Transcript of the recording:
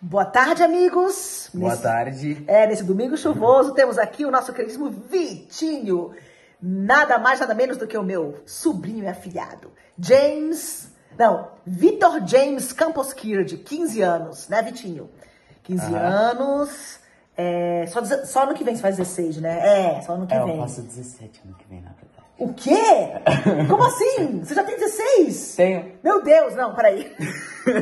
Boa tarde, amigos. Boa Nesse- tarde. É, nesse domingo chuvoso, temos aqui o nosso queridíssimo Vitinho. Nada mais, nada menos do que o meu sobrinho e afilhado. James. Não, Vitor James Campos Kird, 15 anos, né, Vitinho? 15 Aham. anos. É, só, só ano que vem você faz 16, né? É, só no que É, vem. eu faço 17 ano que vem, na verdade. O quê? Como assim? Você já tem 16? Tenho. Meu Deus, não, peraí.